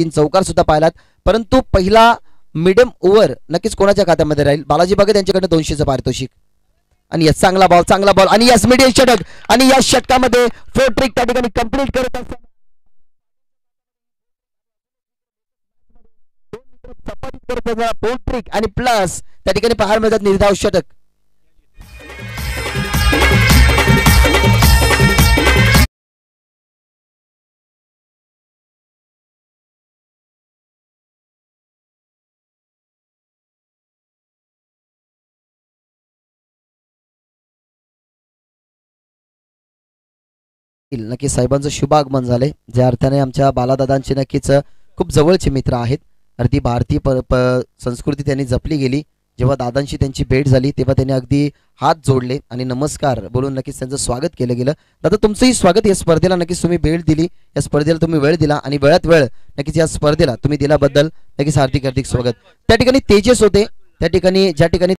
तीन चौकार सुद्धा पाहिलात. परंतु पहिला मिडियम ओव्हर नक्कीच कोणाच्या खात्यामध्ये राहील? बालाजी बागे त्यांच्याकडे दोनशेचं पारितोषिक. आणि यस चांगला बॉल चांगला बॉल आणि यस मिडियम षटक. आणि या षटकामध्ये फोर ट्रिक त्या ठिकाणी कंप्लीट करत असताना चपाती करत आणि प्लस त्या ठिकाणी पहाड मिळतात निर्धाव षटक. नक्कीच साहेबांचं शुभ आगमन झालंय ज्या अर्थाने आमच्या बालादादांचे नक्कीच खूप जवळचे मित्र आहेत. अगदी भारतीय प प- संस्कृती त्यांनी जपली गेली. जेव्हा दादांशी त्यांची भेट झाली तेव्हा त्यांनी अगदी हात जोडले आणि नमस्कार बोलून नक्कीच त्यांचं स्वागत केलं गेलं. दादा तुमचंही स्वागत या स्पर्धेला नक्कीच तुम्ही भेट दिली. या स्पर्धेला तुम्ही वेळ दिला आणि वेळात वेळ नक्कीच या स्पर्धेला तुम्ही दिल्याबद्दल नक्कीच हार्दिक हार्दिक स्वागत. त्या ठिकाणी तेजस होते. त्या ठिकाणी ज्या ठिकाणी